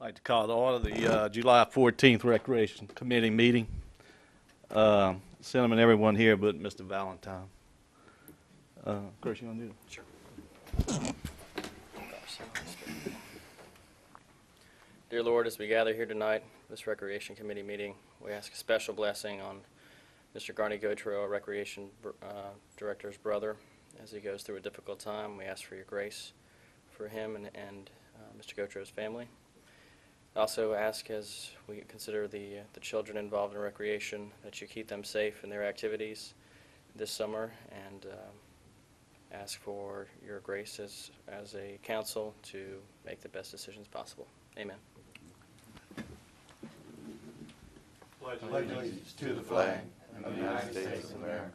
I'd like to call to order the uh, July 14th Recreation Committee meeting. Sentiment everyone here but Mr. Valentine. Uh, Chris, you want to do it? Sure. Dear Lord, as we gather here tonight, this Recreation Committee meeting, we ask a special blessing on Mr. Garney Gotro, our Recreation uh, Director's brother, as he goes through a difficult time. We ask for your grace for him and, and uh, Mr. Gotro's family. Also ask as we consider the, the children involved in recreation, that you keep them safe in their activities this summer, and um, ask for your grace as, as a council to make the best decisions possible. Amen. pledge allegiance to the flag of the United States of America,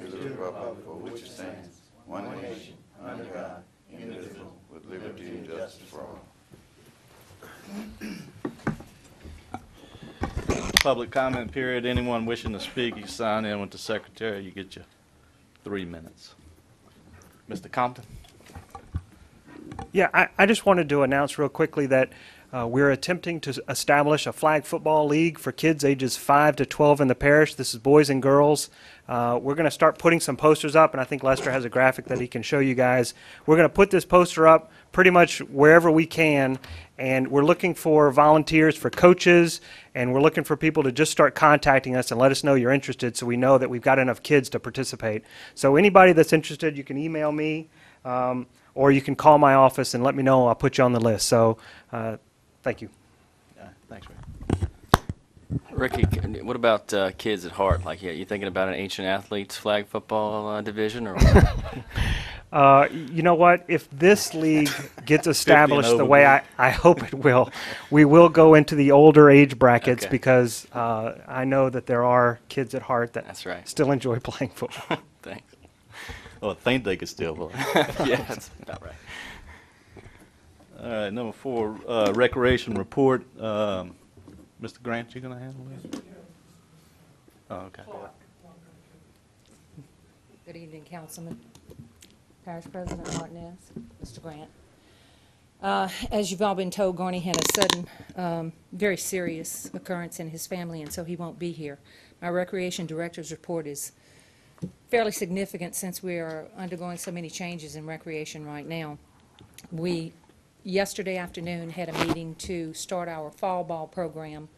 to the republic for which it stands, one nation, under God, indivisible, with liberty and justice for all. Public comment period. Anyone wishing to speak, you sign in with the secretary, you get your three minutes. Mr. Compton? Yeah, I, I just wanted to announce real quickly that uh, we're attempting to establish a flag football league for kids ages 5 to 12 in the parish. This is boys and girls. Uh, we're going to start putting some posters up, and I think Lester has a graphic that he can show you guys. We're going to put this poster up pretty much wherever we can, and we're looking for volunteers, for coaches, and we're looking for people to just start contacting us and let us know you're interested so we know that we've got enough kids to participate. So anybody that's interested, you can email me. Um, or you can call my office and let me know. I'll put you on the list. So, uh, thank you. Yeah, Thanks, Rick. Ricky, what about uh, kids at heart? Like, yeah, you thinking about an ancient athletes flag football uh, division, or? Uh, you know what? If this league gets established the way I, I hope it will, we will go into the older age brackets Okay. because uh, I know that there are kids at heart that That's right. still enjoy playing football. Thanks. Oh, I think they could still play. yeah, that's about right. All right, number four, uh, recreation report. Um, Mr. Grant, you gonna handle this? Oh, okay. Good evening, Councilman, Parish President Martinez, Mr. Grant. Uh, As you've all been told, Garney had a sudden, um, very serious occurrence in his family, and so he won't be here. My Recreation Director's report is fairly significant since we are undergoing so many changes in recreation right now. We, yesterday afternoon, had a meeting to start our fall ball program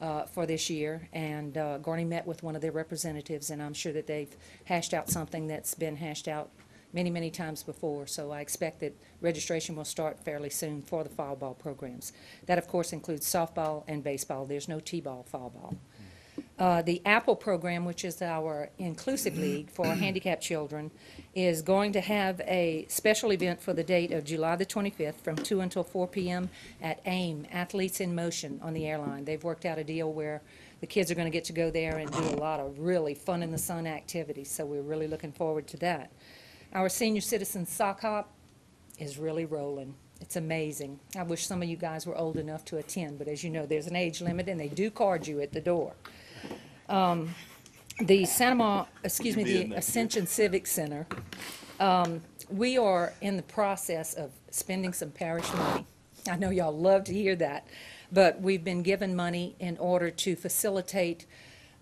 uh, for this year, and uh, Garney met with one of their representatives, and I'm sure that they've hashed out something that's been hashed out many, many times before, so I expect that registration will start fairly soon for the fall ball programs. That, of course, includes softball and baseball. There's no T-ball fall ball. Uh, The Apple program, which is our inclusive league for handicapped children, is going to have a special event for the date of July the 25th from 2 until 4 p.m. at AIM, Athletes in Motion on the airline. They've worked out a deal where the kids are going to get to go there and do a lot of really fun-in-the-sun activities, so we're really looking forward to that. Our senior citizen sock hop is really rolling. It's amazing. I wish some of you guys were old enough to attend, but as you know, there's an age limit, and they do card you at the door. Um, The Santa Ma, excuse me, the Ascension Civic Center, um, we are in the process of spending some parish money. I know y'all love to hear that, but we've been given money in order to facilitate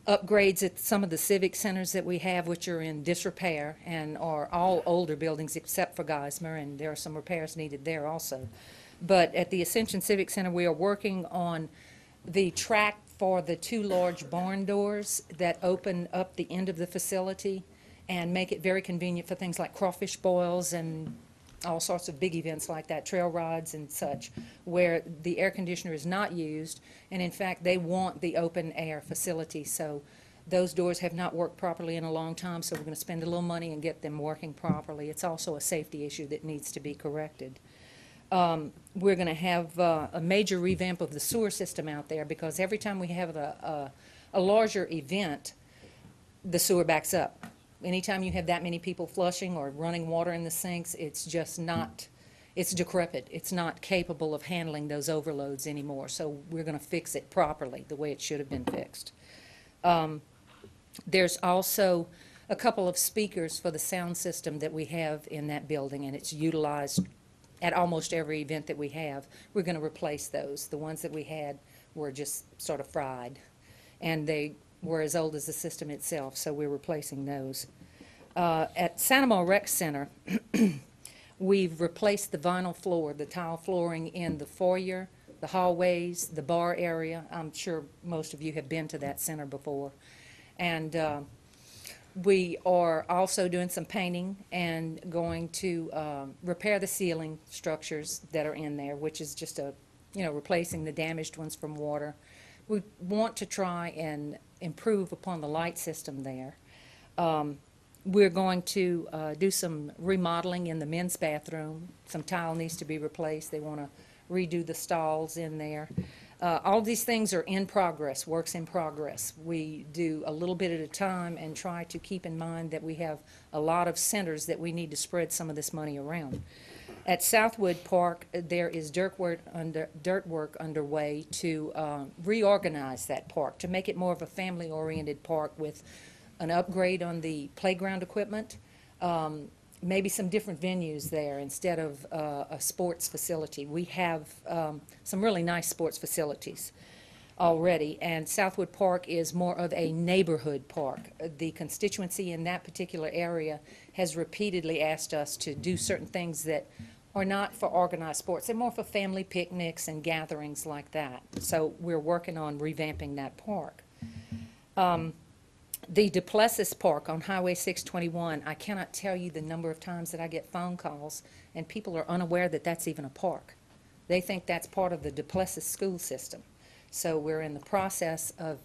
upgrades at some of the civic centers that we have, which are in disrepair and are all older buildings except for Geismar, and there are some repairs needed there also. But at the Ascension Civic Center, we are working on the track for the two large barn doors that open up the end of the facility and make it very convenient for things like crawfish boils and all sorts of big events like that, trail rides and such, where the air conditioner is not used, and in fact, they want the open air facility, so those doors have not worked properly in a long time, so we're gonna spend a little money and get them working properly. It's also a safety issue that needs to be corrected. Um, we're gonna have, uh, a major revamp of the sewer system out there, because every time we have a, a, a larger event, the sewer backs up. Anytime you have that many people flushing or running water in the sinks, it's just not, it's decrepit. It's not capable of handling those overloads anymore. So we're going to fix it properly, the way it should have been fixed. Um, There's also a couple of speakers for the sound system that we have in that building, and it's utilized at almost every event that we have. We're going to replace those. The ones that we had were just sort of fried, and they were as old as the system itself, so we're replacing those. Uh, At Santa Monica Rec Center, we've replaced the vinyl floor, the tile flooring in the foyer, the hallways, the bar area. I'm sure most of you have been to that center before. And uh, we are also doing some painting and going to um, repair the ceiling structures that are in there, which is just a, you know, replacing the damaged ones from water. We want to try and improve upon the light system there. Um, We're going to uh, do some remodeling in the men's bathroom. Some tile needs to be replaced. They want to redo the stalls in there. Uh, All these things are in progress, works in progress. We do a little bit at a time and try to keep in mind that we have a lot of centers that we need to spread some of this money around. At Southwood Park, there is dirt work under, dirt work underway to um, reorganize that park, to make it more of a family-oriented park with an upgrade on the playground equipment, um, maybe some different venues there instead of uh, a sports facility. We have um, some really nice sports facilities already, and Southwood Park is more of a neighborhood park. The constituency in that particular area has repeatedly asked us to do certain things that are not for organized sports. They're more for family picnics and gatherings like that. So we're working on revamping that park. Um, The Duplessis Park on Highway 621, I cannot tell you the number of times that I get phone calls, and people are unaware that that's even a park. They think that's part of the Duplessis school system. So we're in the process of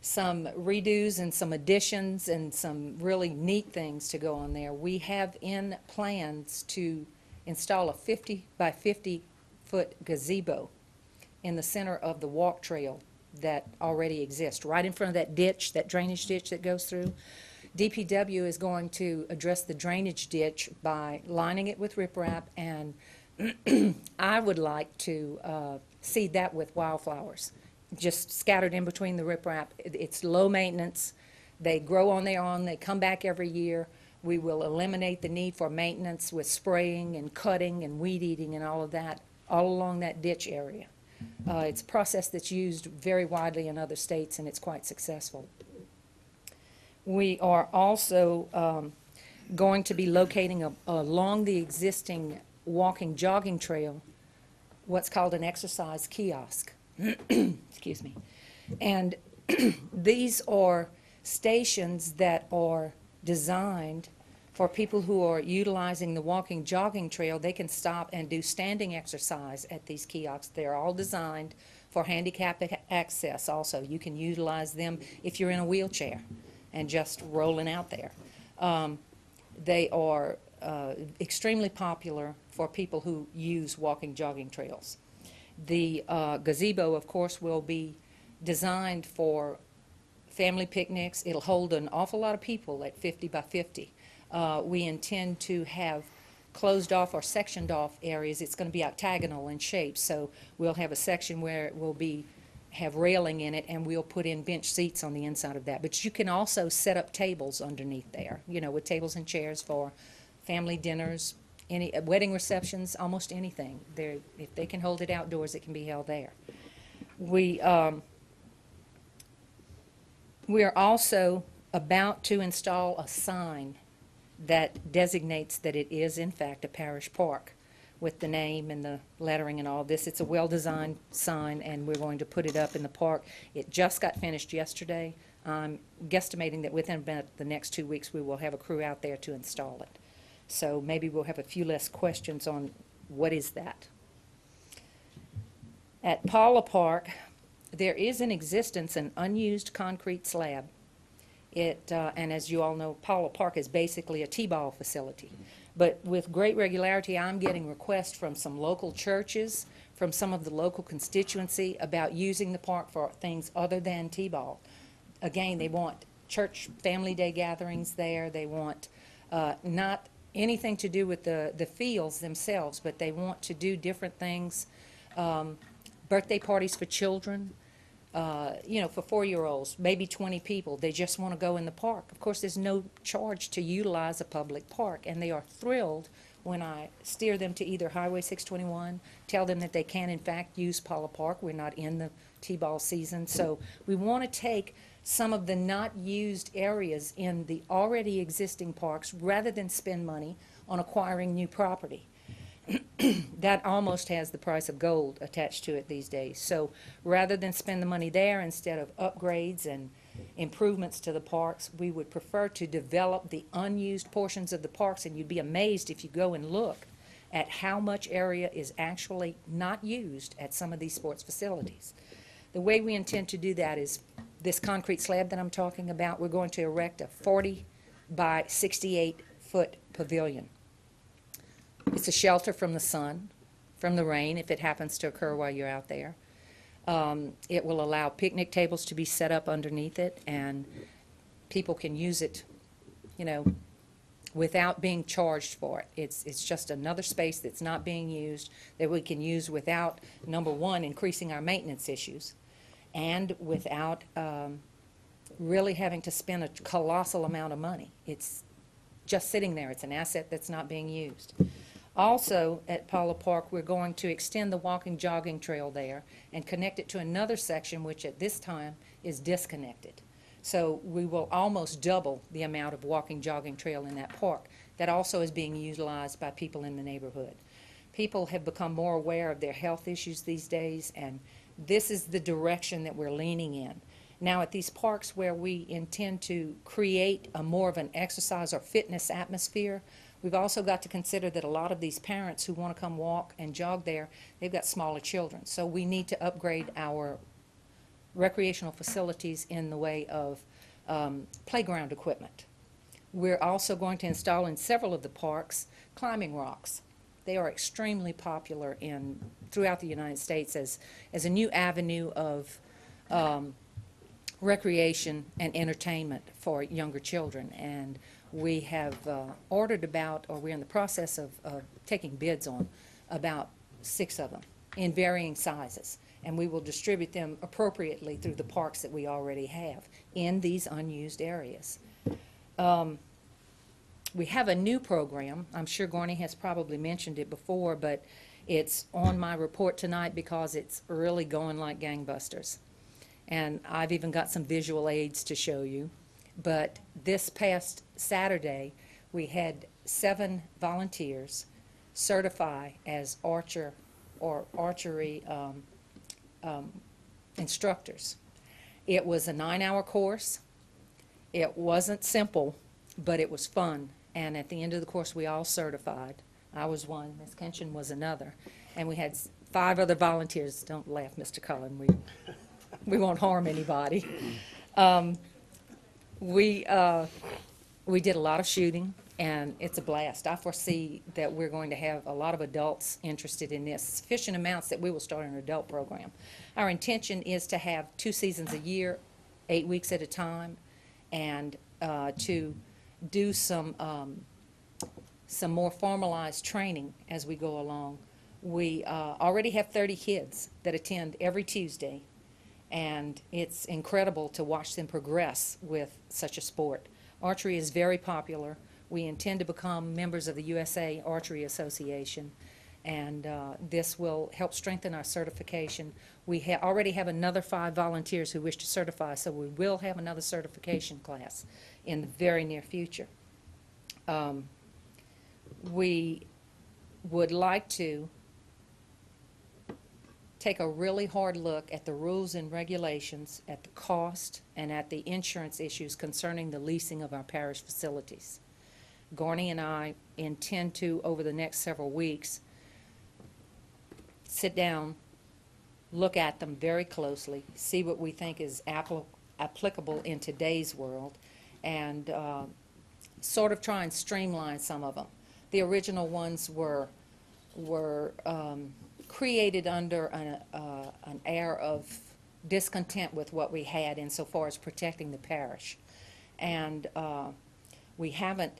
some redos and some additions and some really neat things to go on there. We have in plans to install a 50 by 50 foot gazebo in the center of the walk trail that already exists, right in front of that ditch, that drainage ditch that goes through. DPW is going to address the drainage ditch by lining it with riprap, and I would like to uh, seed that with wildflowers, just scattered in between the riprap. It- It's low maintenance, they grow on their own, they come back every year. We will eliminate the need for maintenance with spraying and cutting and weed eating and all of that, all along that ditch area. Uh, It's a process that's used very widely in other states, and it's quite successful. We are also um, going to be locating a- along the existing walking jogging trail, what's called an exercise kiosk. Excuse me. And these are stations that are designed for people who are utilizing the walking jogging trail. They can stop and do standing exercise at these kiosks. They're all designed for handicap ac- access also. You can utilize them if you're in a wheelchair and just rolling out there. Um, They are uh, extremely popular for people who use walking jogging trails. The uh, gazebo, of course, will be designed for family picnics. It'll hold an awful lot of people at 50 by 50. Uh, We intend to have closed off or sectioned off areas. It's going to be octagonal in shape, so we'll have a section where it will be, have railing in it, and we'll put in bench seats on the inside of that. But you can also set up tables underneath there, you know, with tables and chairs for family dinners, any, uh, wedding receptions, almost anything. There, if they can hold it outdoors, it can be held there. We, um, we are also about to install a sign that designates that it is in fact a parish park with the name and the lettering and all this. It's a well-designed sign, and we're going to put it up in the park. It just got finished yesterday. I'm guesstimating that within about the next two weeks, we will have a crew out there to install it. So maybe we'll have a few less questions on what is that. At Paula Park, there is in existence an unused concrete slab. It, uh, and as you all know, Paula Park is basically a T-ball facility. But with great regularity, I'm getting requests from some local churches, from some of the local constituency about using the park for things other than T-ball. Again, they want church family day gatherings there. They want uh, not anything to do with the, the fields themselves, but they want to do different things, um, birthday parties for children, uh, you know, for four-year-olds, maybe 20 people. They just want to go in the park. Of course, there's no charge to utilize a public park, and they are thrilled when I steer them to either Highway 621, tell them that they can in fact use Paula Park. We're not in the T-ball season, so we want to take some of the not used areas in the already existing parks rather than spend money on acquiring new property. That almost has the price of gold attached to it these days. So rather than spend the money there, instead of upgrades and improvements to the parks, we would prefer to develop the unused portions of the parks, and you'd be amazed if you go and look at how much area is actually not used at some of these sports facilities. The way we intend to do that is this concrete slab that I'm talking about, we're going to erect a 40 by 68 foot pavilion. It's a shelter from the sun, from the rain, if it happens to occur while you're out there. Um, It will allow picnic tables to be set up underneath it, and people can use it, you know, without being charged for it. It's, it's just another space that's not being used, that we can use without, number one, increasing our maintenance issues, and without um, really having to spend a colossal amount of money. It's just sitting there. It's an asset that's not being used. Also, at Paula Park, we're going to extend the walking jogging trail there and connect it to another section which at this time is disconnected. So we will almost double the amount of walking jogging trail in that park. That also is being utilized by people in the neighborhood. People have become more aware of their health issues these days, and this is the direction that we're leaning in. Now, at these parks where we intend to create a more of an exercise or fitness atmosphere, we've also got to consider that a lot of these parents who want to come walk and jog there, they've got smaller children. So we need to upgrade our recreational facilities in the way of um, playground equipment. We're also going to install in several of the parks climbing rocks. They are extremely popular in, throughout the United States as, as a new avenue of um, recreation and entertainment for younger children. And we have uh, ordered about, or we're in the process of, of taking bids on, about six of them in varying sizes. And we will distribute them appropriately through the parks that we already have in these unused areas. Um, We have a new program. I'm sure Garney has probably mentioned it before, but it's on my report tonight because it's really going like gangbusters. And I've even got some visual aids to show you. But this past Saturday, we had seven volunteers certify as archer or archery um, um, instructors. It was a nine-hour course. It wasn't simple, but it was fun. And at the end of the course, we all certified. I was one, Ms. Kenshin was another. And we had five other volunteers. Don't laugh, Mr. Cullen, we, we won't harm anybody. Um, We, uh, we did a lot of shooting, and it's a blast. I foresee that we're going to have a lot of adults interested in this, sufficient amounts that we will start an adult program. Our intention is to have two seasons a year, eight weeks at a time, and uh, to do some, um, some more formalized training as we go along. We uh, already have 30 kids that attend every Tuesday, and it's incredible to watch them progress with such a sport. Archery is very popular. We intend to become members of the USA Archery Association, and uh, this will help strengthen our certification. We ha- already have another five volunteers who wish to certify, so we will have another certification class in the very near future. Um, We would like to take a really hard look at the rules and regulations, at the cost, and at the insurance issues concerning the leasing of our parish facilities. Garney and I intend to, over the next several weeks, sit down, look at them very closely, see what we think is appli- applicable in today's world, and uh, sort of try and streamline some of them. The original ones were, were um, created under an, uh, an air of discontent with what we had insofar as protecting the parish. And uh, we haven't,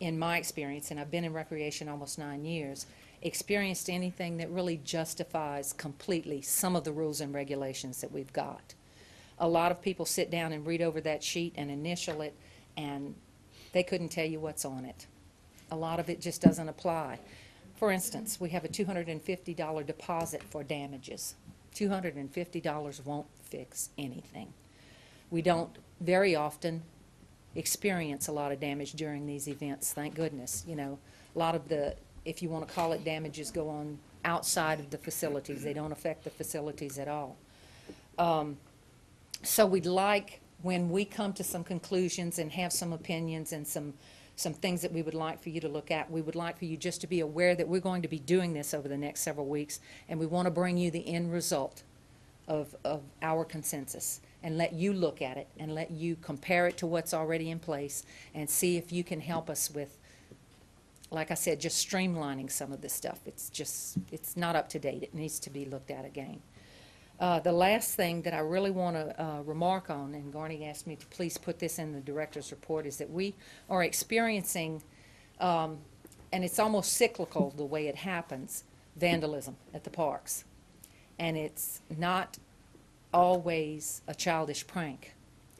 in my experience, and I've been in recreation almost nine years, experienced anything that really justifies completely some of the rules and regulations that we've got. A lot of people sit down and read over that sheet and initial it, and they couldn't tell you what's on it. a lot of it just doesn't apply. For instance, we have a $250 deposit for damages. $250 won't fix anything. We don't very often experience a lot of damage during these events, thank goodness. You know, a lot of the, if you want to call it damages, go on outside of the facilities. They don't affect the facilities at all. Um, So we'd like, when we come to some conclusions and have some opinions and some, some things that we would like for you to look at, we would like for you just to be aware that we're going to be doing this over the next several weeks, and we want to bring you the end result of, of our consensus and let you look at it and let you compare it to what's already in place and see if you can help us with, like I said, just streamlining some of this stuff. It's just, it's not up to date. It needs to be looked at again. Uh, The last thing that I really want to remark on, and Garney asked me to please put this in the director's report, is that we are experiencing, um, and it's almost cyclical the way it happens, vandalism at the parks. And it's not always a childish prank.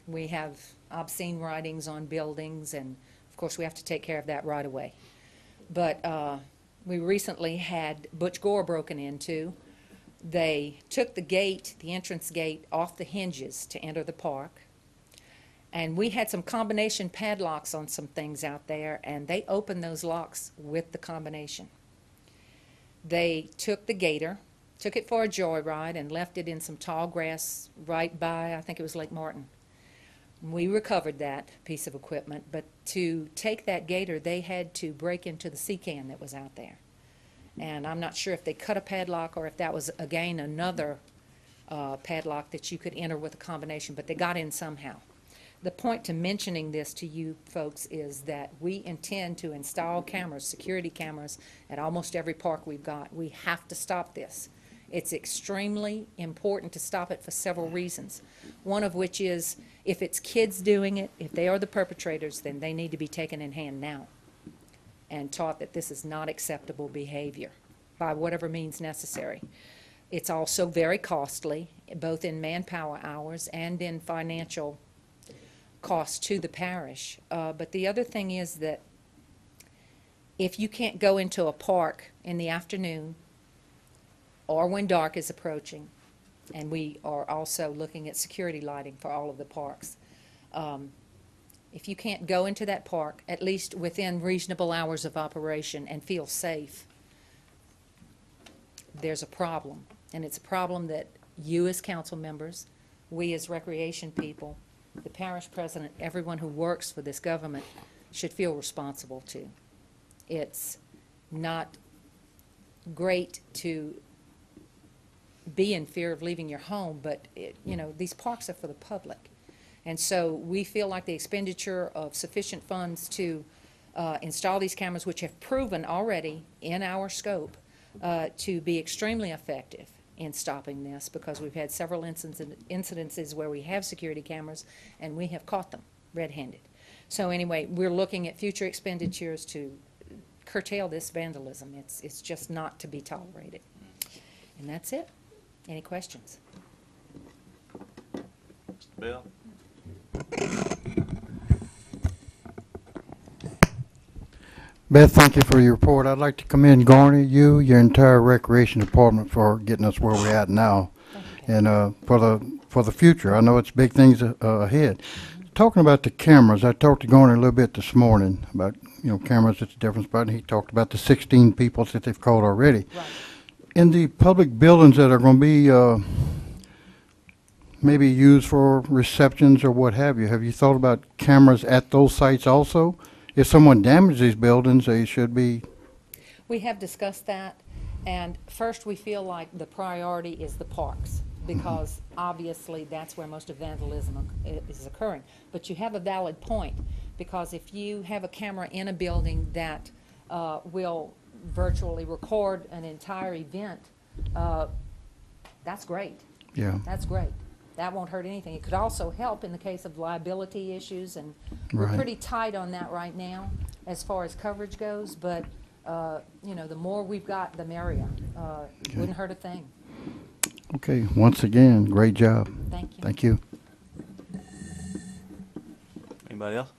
We have obscene writings on buildings, and of course, we have to take care of that right away. But uh, we recently had Butch Gore broken into. They took the gate, the entrance gate, off the hinges to enter the park. And we had some combination padlocks on some things out there, and they opened those locks with the combination. They took the gator, took it for a joyride, and left it in some tall grass right by, I think it was Lake Martin. We recovered that piece of equipment, but to take that gator, they had to break into the sea can that was out there. And I'm not sure if they cut a padlock or if that was, again, another uh, padlock that you could enter with a combination, but they got in somehow. The point to mentioning this to you folks is that we intend to install cameras, security cameras, at almost every park we've got. We have to stop this. It's extremely important to stop it for several reasons. One of which is, if it's kids doing it, if they are the perpetrators, then they need to be taken in hand now and taught that this is not acceptable behavior by whatever means necessary. It's also very costly, both in manpower hours and in financial cost to the parish. Uh, But the other thing is that if you can't go into a park in the afternoon or when dark is approaching, and we are also looking at security lighting for all of the parks, um, if you can't go into that park, at least within reasonable hours of operation and feel safe, there's a problem. And it's a problem that you as council members, we as recreation people, the parish president, everyone who works for this government should feel responsible to. It's not great to be in fear of leaving your home, but it, you know, these parks are for the public. And so we feel like the expenditure of sufficient funds to uh, install these cameras, which have proven already in our scope uh, to be extremely effective in stopping this, because we've had several incidences where we have security cameras and we have caught them red-handed. So anyway, we're looking at future expenditures to curtail this vandalism. It's, it's just not to be tolerated. And that's it. Any questions? Mr. Bell? Beth, thank you for your report. I'd like to commend Garner, you, your entire recreation department for getting us where we're at now. And, uh, for the, for the future, I know it's big things uh, ahead. Talking about the cameras, I talked to Garner a little bit this morning about, you know, cameras at the different spot. and He talked about the sixteen people that they've called already. In the public buildings that are gonna be, uh, maybe used for receptions or what have you, have you thought about cameras at those sites also? If someone damages these buildings, they should be, We have discussed that, and first, we feel like the priority is the parks, because obviously, that's where most of vandalism is occurring. But you have a valid point, because if you have a camera in a building that uh, will virtually record an entire event, uh, that's great. yeah, That's great. That won't hurt anything. It could also help in the case of liability issues, and we're Right. pretty tight on that right now as far as coverage goes, but, uh, you know, the more we've got, the merrier. Uh, Wouldn't hurt a thing. okay, once again, great job. Thank you. Thank you. Anybody else?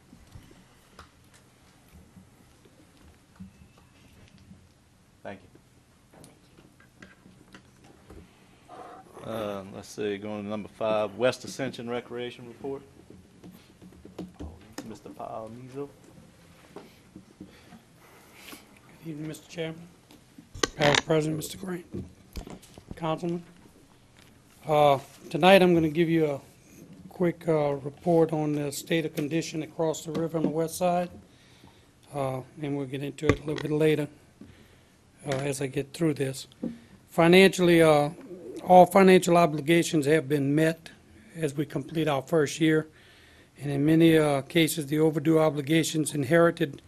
Uh, let's see, going to number five, West Ascension Recreation Report. Mr. Paul Nizo. Good evening, Mr. Chairman, Parish President, Mr. Grant, Councilman. Uh, Tonight, I'm going to give you a quick uh, report on the state of condition across the river on the west side, Uh, and we'll get into it a little bit later uh, as I get through this. Financially, uh, all financial obligations have been met as we complete our first year, and in many uh, cases, the overdue obligations inherited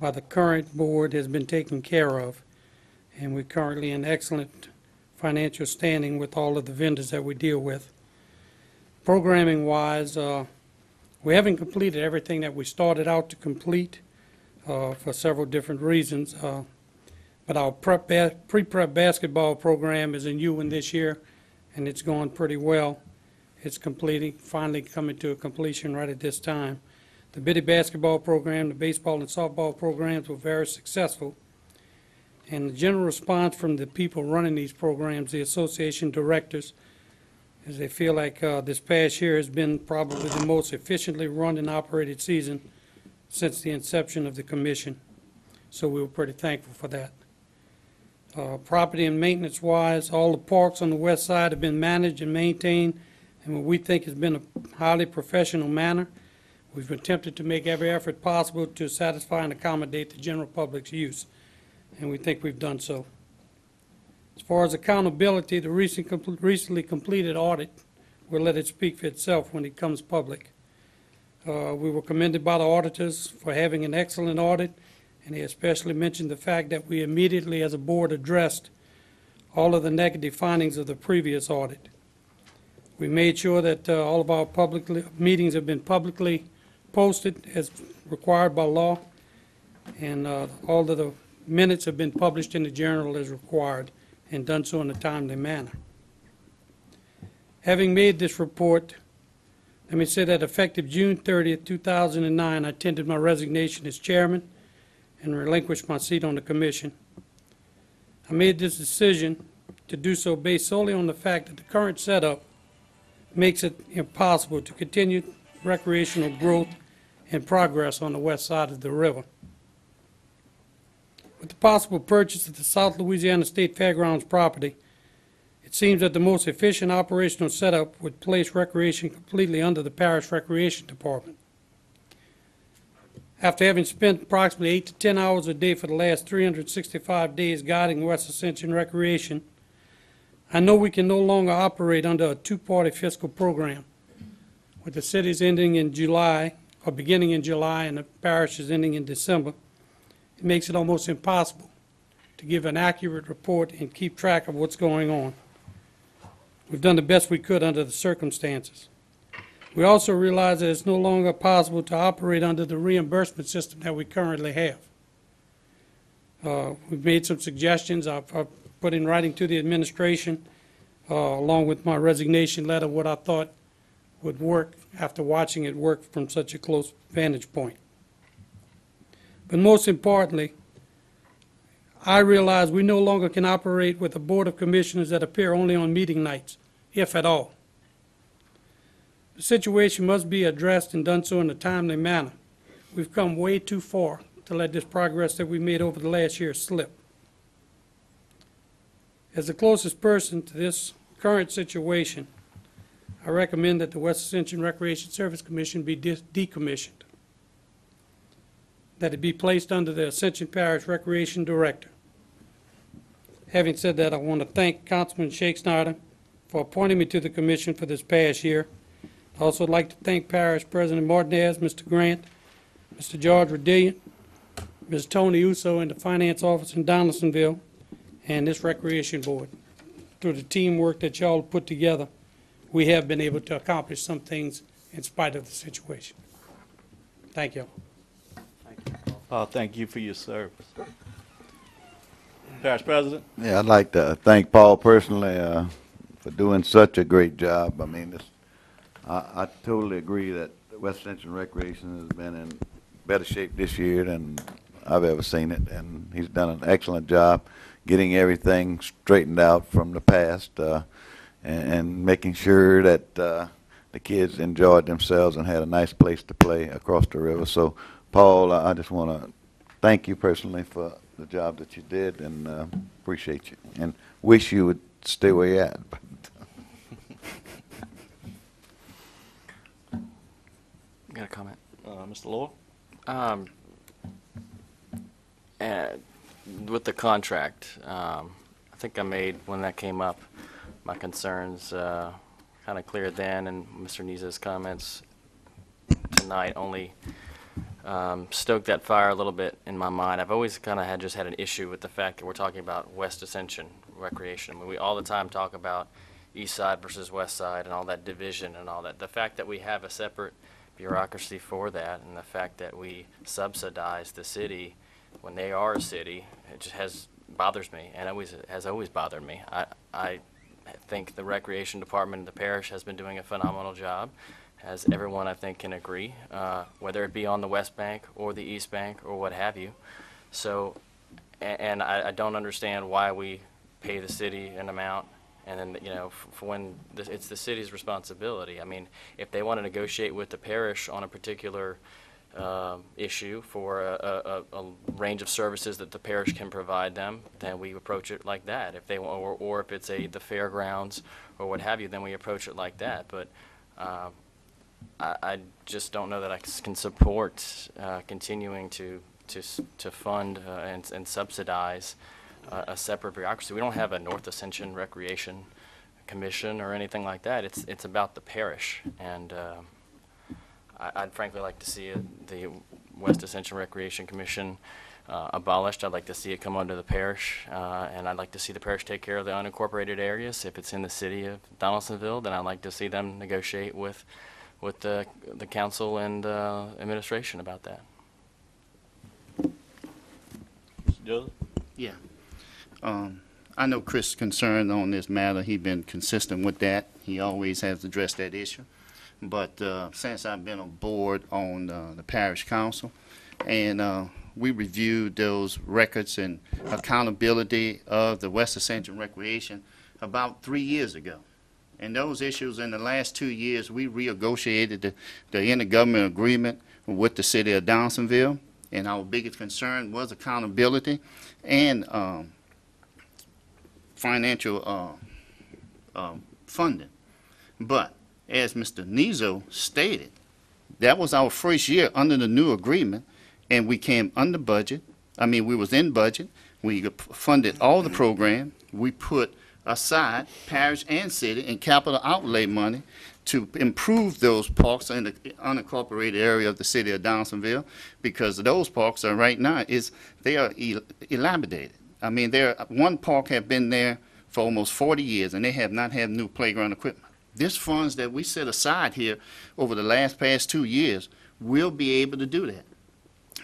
by the current board has been taken care of, and we're currently in excellent financial standing with all of the vendors that we deal with. Programming-wise, uh, we haven't completed everything that we started out to complete uh, for several different reasons, uh, but our prep ba- pre-prep basketball program is in Ewing this year, and it's going pretty well. It's completing, finally coming to a completion right at this time. The Biddy basketball program, the baseball and softball programs were very successful. And the general response from the people running these programs, the association directors, is they feel like uh, this past year has been probably the most efficiently run and operated season since the inception of the commission. So we were pretty thankful for that. Uh, Property and maintenance-wise, all the parks on the west side have been managed and maintained in what we think has been a highly professional manner. We've attempted to make every effort possible to satisfy and accommodate the general public's use, and we think we've done so. As far as accountability, the recent, recently completed audit, we'll let it speak for itself when it comes public. Uh, We were commended by the auditors for having an excellent audit, and he especially mentioned the fact that we immediately, as a board, addressed all of the negative findings of the previous audit. We made sure that uh, all of our public meetings have been publicly posted as required by law, and uh, all of the minutes have been published in the Journal as required, and done so in a timely manner. Having made this report, let me say that effective June 30th, 2009, I tendered my resignation as chairman and relinquished my seat on the commission. I made this decision to do so based solely on the fact that the current setup makes it impossible to continue recreational growth and progress on the west side of the river. With the possible purchase of the South Louisiana State Fairgrounds property, it seems that the most efficient operational setup would place recreation completely under the parish recreation department. After having spent approximately eight to 10 hours a day for the last 365 days guiding West Ascension Recreation, I know we can no longer operate under a two-party fiscal program, with the cities ending in July, or beginning in July, and the parishes ending in December. It makes it almost impossible to give an accurate report and keep track of what's going on. We've done the best we could under the circumstances. We also realize that it's no longer possible to operate under the reimbursement system that we currently have. Uh, We've made some suggestions. I've I've put in writing to the administration, uh, along with my resignation letter, what I thought would work after watching it work from such a close vantage point. But most importantly, I realize we no longer can operate with a board of commissioners that appear only on meeting nights, if at all. The situation must be addressed and done so in a timely manner. We've come way too far to let this progress that we made over the last year slip. As the closest person to this current situation, I recommend that the West Ascension Recreation Service Commission be decommissioned, that it be placed under the Ascension Parish Recreation Director. Having said that, I want to thank Councilman Shake Snyder for appointing me to the commission for this past year. I'd also like to thank Parish President Martinez, Mr. Grant, Mr. George Redillion, Ms. Tony Uso, and the Finance Office in Donaldsonville, and this Recreation Board. Through the teamwork that y'all put together, we have been able to accomplish some things in spite of the situation. Thank you. thank Paul, thank you for your service. Parish President? Yeah, I'd like to thank Paul personally uh, for doing such a great job. I mean, this, I, I totally agree that West Ascension Recreation has been in better shape this year than I've ever seen it, and he's done an excellent job getting everything straightened out from the past. Uh, and, and making sure that uh, the kids enjoyed themselves and had a nice place to play across the river. So, Paul, I I just want to thank you personally for the job that you did and uh, appreciate you and wish you would stay where you're at. Got a comment? Uh, Mr. Lowell? Um, uh, with the contract, um, I think I made, when that came up, my concerns, uh, kind of clear then, and Mr. Niza's comments tonight only, um, stoked that fire a little bit in my mind. I've always kind of had, just had an issue with the fact that we're talking about West Ascension Recreation. I mean, we all the time talk about east side versus west side and all that division and all that. The fact that we have a separate bureaucracy for that and the fact that we subsidize the city when they are a city, it just has, bothers me and always, has always bothered me. I, I think the recreation department in the parish has been doing a phenomenal job, as everyone I think can agree, uh, whether it be on the west bank or the east bank or what have you. So, a- and I, I don't understand why we pay the city an amount and then, you know, for when, it's the city's responsibility. I mean, if they want to negotiate with the parish on a particular um, issue for a, a, a range of services that the parish can provide them, then we approach it like that. If they, or, or if it's a, the fairgrounds or what have you, then we approach it like that. But, uh, I, I just don't know that I can support, uh, continuing to, to, to fund, uh, and, and subsidize a, a separate bureaucracy. We don't have a North Ascension Recreation Commission or anything like that. It's, it's about the parish. And, uh, I, I'd frankly like to see it- the West Ascension Recreation Commission uh, abolished. I'd like to see it come under the parish, uh, and I'd like to see the parish take care of the unincorporated areas. If it's in the city of Donaldsonville, then I'd like to see them negotiate with, with the, the council and uh, administration about that. Mr. Joseph? Yeah. Um, I know Chris is concerned on this matter. He's been consistent with that. He always has addressed that issue. But, uh, since I've been on board on, uh, the parish council, and, uh, we reviewed those records and accountability of the West Ascension Recreation about three years ago. And those issues in the last two years, we renegotiated the, the intergovernmental agreement with the city of Donaldsonville. And our biggest concern was accountability and um, financial uh, um, funding. But as Mr. Nizo stated, that was our first year under the new agreement, and we came under budget. I mean, we was in budget. We funded all the program. We put aside parish and city and capital outlay money to improve those parks in the unincorporated area of the city of Donaldsonville because those parks are right now is they are el- elaborated. I mean, there one park have been there for almost 40 years and they have not had new playground equipment. This funds that we set aside here over the last past two years will be able to do that.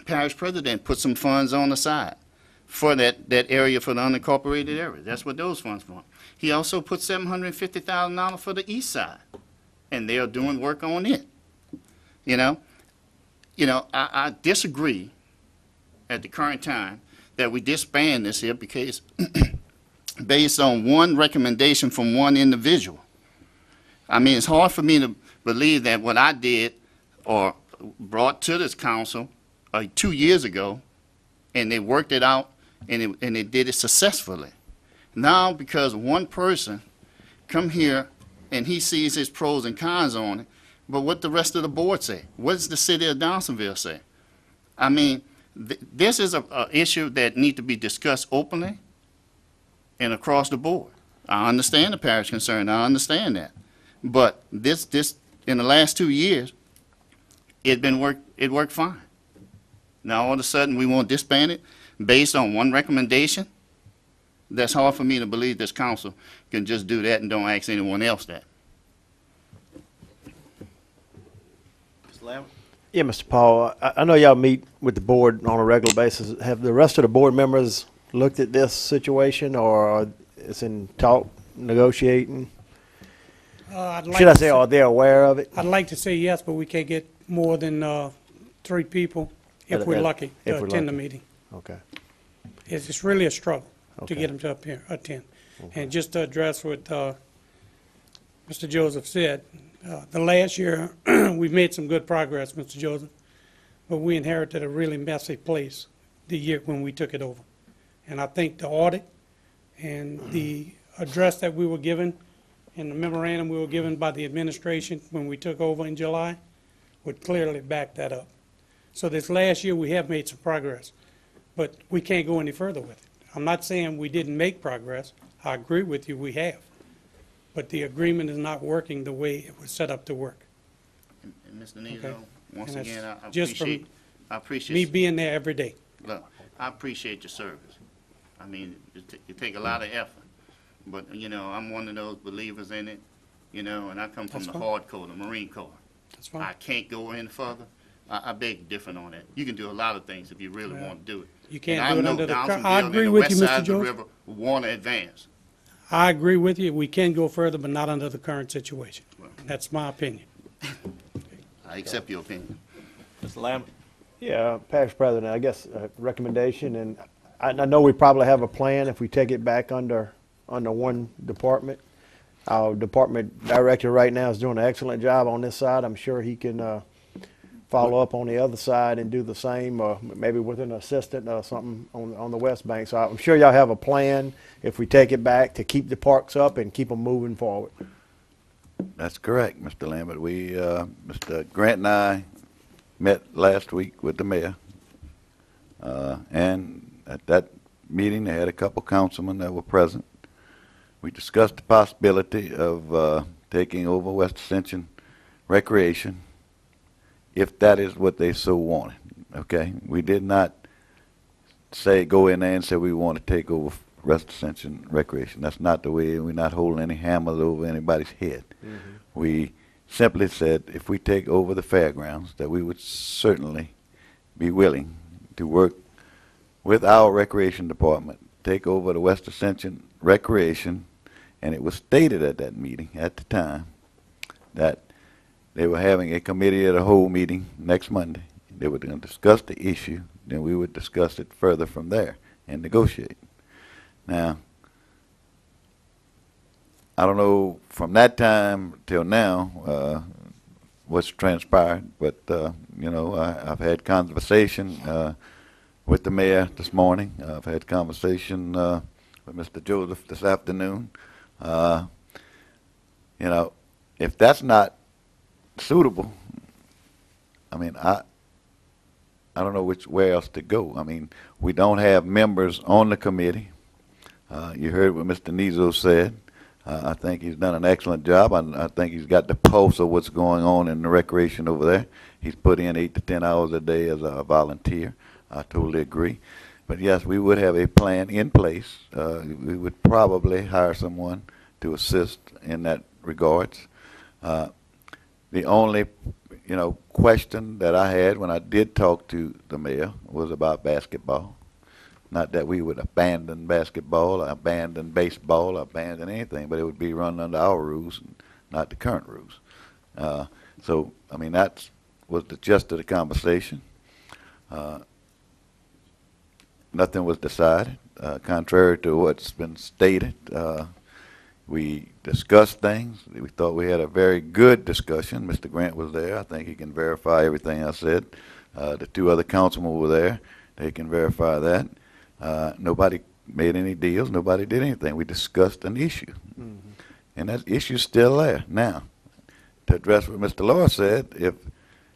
Parish president put some funds on the side for that, that area for the unincorporated area. That's what those funds for. He also put seven hundred and fifty thousand dollars for the east side, and they are doing work on it. You know, you know, I, I disagree at the current time that we disband this here because based on one recommendation from one individual. I mean, it's hard for me to believe that what I did or brought to this council uh, two years ago, and they worked it out, and it, and they did it successfully. Now, because one person come here and he sees his pros and cons on it, but what the rest of the board say? What does the city of Donaldsonville say? I mean, th- this is a, a issue that need to be discussed openly and across the board. I understand the parish concern, I understand that. But this, this, in the last two years, it been work, it worked fine. Now, all of a sudden, we want to disband it based on one recommendation? That's hard for me to believe this council can just do that and don't ask anyone else that. Mr. Lambert? Yeah, Mr. Paul, I, I know y'all meet with the board on a regular basis. Have the rest of the board members looked at this situation or is in talk, negotiating? Uh, I'd like Should I to say, are they aware of it? I'd like to say yes, but we can't get more than uh, three people, if we're lucky, if to we're attend the lucky. meeting. Okay. It's, it's really a struggle to Okay. get them to appear, attend. And just to address what uh, Mr. Joseph said, uh, the last year, we've made some good progress, Mr. Joseph, but we inherited a really messy place the year when we took it over. And I think the audit and the address that we were given and the memorandum we were given by the administration when we took over in July would clearly back that up. So this last year, we have made some progress, but we can't go any further with it. I'm not saying we didn't make progress. I agree with you, we have. But the agreement is not working the way it was set up to work. And and Mr. Okay. Nizo, once And that's again, I I just from appreciate, I appreciate. Me being there every day. Look, I appreciate your service. I mean, it, ta- it take a lot of effort, but, you know, I'm one of those believers in it, you know, and I come from That's the fine. hard core, the Marine Corps. That's I fine. can't go any further. I, I beg different on that. You can do a lot of things if you really Yeah. want to do it. You can't I do it under the, cur- Donaldsonville I and agree the with west you, side Mr. of the Joseph. river Want to advance. I agree with you. We can go further, but not under the current situation. That's my opinion. I accept your opinion. Mr. Lambert? Yeah, Parish President, I guess a recommendation, and I, I know we probably have a plan if we take it back under, under one department. Our department director right now is doing an excellent job on this side. I'm sure he can, uh, follow up on the other side and do the same, or maybe with an assistant or something on, on the West Bank. So I'm sure y'all have a plan if we take it back to keep the parks up and keep them moving forward. That's correct, Mr. Lambert. We, uh, Mr. Grant and I met last week with the mayor. Uh, and at that meeting, they had a couple councilmen that were present. We discussed the possibility of, uh, taking over West Ascension Recreation if that is what they so wanted, okay? We did not say, go in there and say we want to take over West Ascension Recreation. That's not the way, we're not holding any hammers over anybody's head. Mm-hmm. We simply said if we take over the fairgrounds, that we would certainly be willing to work with our recreation department, take over the West Ascension Recreation, and it was stated at that meeting, at the time, that they were having a committee of the whole meeting next Monday. They were going to discuss the issue, then we would discuss it further from there and negotiate. Now, I don't know from that time till now uh, what's transpired, but uh, you know I, I've had conversation uh, with the mayor this morning. I've had conversation uh, with Mr. Joseph this afternoon. Uh, you know, if that's not suitable, I mean I. I don't know which where else to go. I mean, we don't have members on the committee. Uh, you heard what Mr. Nizo said. Uh, I think he's done an excellent job. I, I think he's got the pulse of what's going on in the recreation over there. He's put in eight to ten hours a day as a volunteer. I totally agree. But yes, we would have a plan in place. Uh, we would probably hire someone to assist in that regards. Uh, the only, you know, question that I had when I did talk to the mayor was about basketball. Not that we would abandon basketball, or abandon baseball, or abandon anything, but it would be run under our rules, not the current rules. Uh, so, I mean, that was the gist of the conversation. Uh, nothing was decided, uh, contrary to what's been stated. We discussed things. We thought we had a very good discussion. Mr. Grant was there. I think he can verify everything I said. Uh, the two other councilmen were there. They can verify that. Uh, nobody made any deals. Nobody did anything. We discussed an issue. And that issue's still there. Now, to address what Mr. Law said, if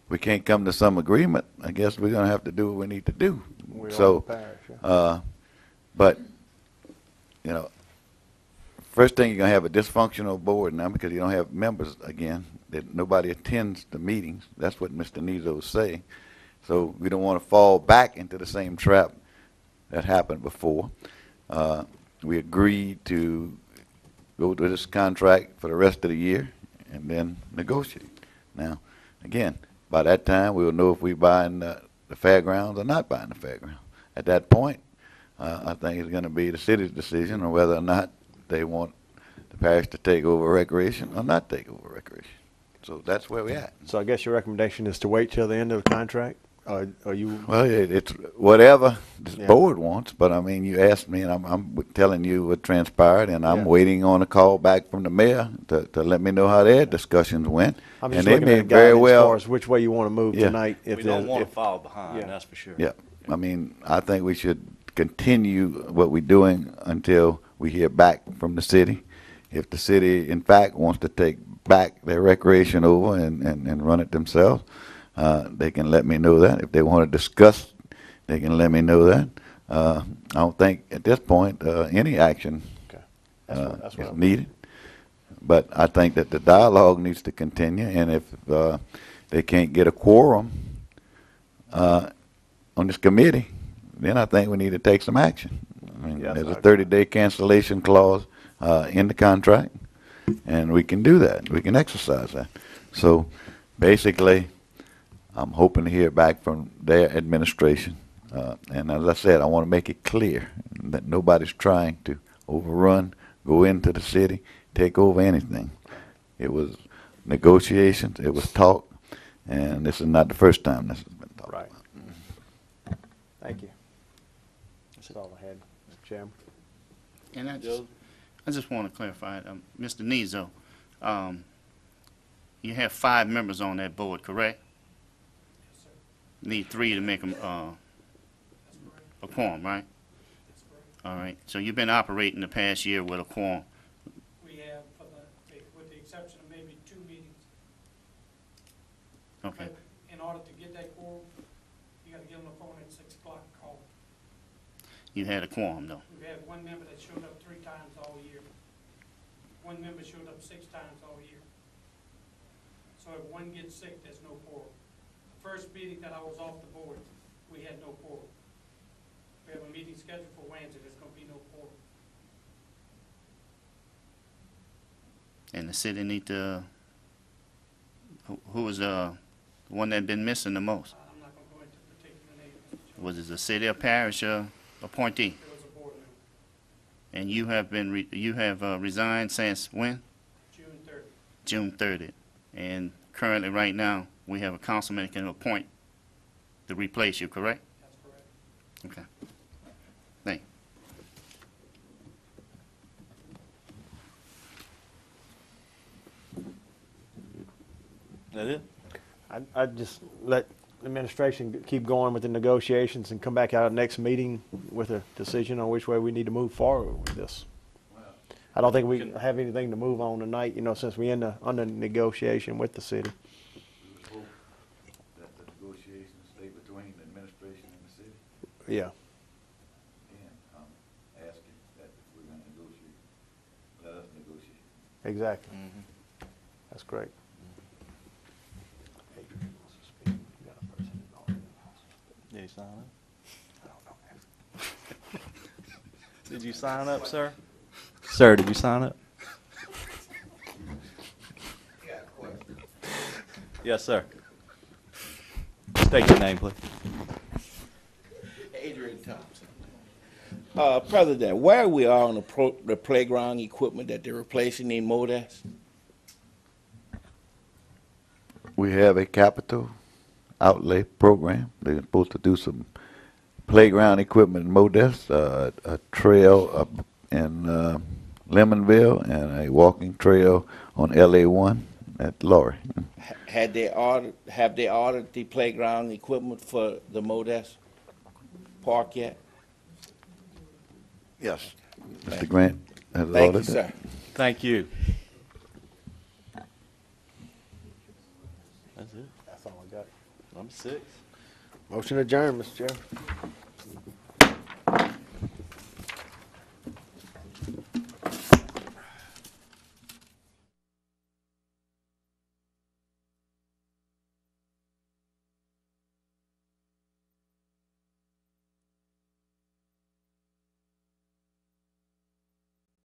we can't come to some agreement, I guess we're going to have to do what we need to do. We so, parish, yeah. uh, but, you know, first thing you're going to have a dysfunctional board now because you don't have members again. That nobody attends the meetings. That's what Mr. Nizo is saying. So we don't want to fall back into the same trap that happened before. Uh, we agreed to go to this contract for the rest of the year and then negotiate. Now, again, by that time, we'll know if we're buying the, the fairgrounds or not buying the fairground. At that point, uh, I think it's going to be the city's decision on whether or not they want the parish to take over recreation or not take over recreation. So that's where we're at. So I guess your recommendation is to wait till the end of the contract? Uh, are you, Well, it, it's whatever the Yeah. board wants, but I mean, you asked me, and I'm, I'm telling you what transpired, and I'm Yeah. waiting on a call back from the mayor to, to let me know how their discussions went. I'm And just they looking may at very guidance as well- far as which way you want to move Yeah. tonight. if We don't want if- to fall behind, yeah. that's for sure. Yeah, I mean, I think we should continue what we're doing until we hear back from the city. If the city, in fact, wants to take back their recreation over and, and, and run it themselves, uh, they can let me know that. If they want to discuss, they can let me know that. Uh, I don't think at this point, uh, any action, Okay. That's uh, what, that's what is I'm. needed. But I think that the dialogue needs to continue, and if, uh, they can't get a quorum, uh, on this committee, then I think we need to take some action. I mean, Yeah, there's a that's- thirty-day cancellation clause, uh, in the contract, and we can do that, we can exercise that. So, basically, I'm hoping to hear back from their administration. Uh, and as I said, I want to make it clear that nobody's trying to overrun, go into the city, take over anything. It was negotiations, it was talk, and this is not the first time this has been talked Right. about. Thank you. That's all I had, Mr. Chairman. And I just, I just want to clarify, um, Mr. Nizo, um, you have five members on that board, correct? Need three to make them, uh, a quorum, right? All right, so you've been operating the past year with a quorum. We have, for the, with the exception of maybe two meetings. Okay, But In order to get that quorum, you gotta get on the phone at six o'clock and call. You had a quorum, though. We've had one member that showed up three times all year. One member showed up six times all year. So if one gets sick, there's no quorum. The first meeting that I was off the board, we had no quorum. We have a meeting scheduled for Wednesday, there's gonna be no quorum. And the city need to, who, who was, uh, the one that been missing the most? I'm not gonna go into particular names. Was it the city or parish, uh, appointee? It was a board member, And you have been, re- you have, uh, resigned since when? June third. June thirtieth. And currently, right now, we have a councilman that can appoint to replace you, correct? That's correct. Okay. Thank you. That it? I, I just let administration keep going with the negotiations and come back out at next meeting with a decision on which way we need to move forward with this. I don't think we have anything to move on tonight, you know, since we in the, under negotiation with the city. That the negotiations stay between the administration and the city. Yeah. Again, I'm asking that if we're gonna negotiate, let us negotiate. Exactly. Mm-hmm. That's great. Did you sign up? Did you sign up, sir? Sir, did you sign up? Yes, sir. State your name, please. Adrian Thompson. Uh, President, where we are on the pro, the playground equipment that they're replacing in Modeste? We have a capital outlay program. They're supposed to do some playground equipment in Modeste, uh, a trail up in, uh, Lemannville and a walking trail on LA one at Lowery. Had they ordered, have they ordered the playground equipment for the Modeste Park yet? Yes. Mr. Grant has Thank you, ordered sir. that. Thank you. That's it. That's all I got. Number six. Motion adjourned, Mr. Chairman.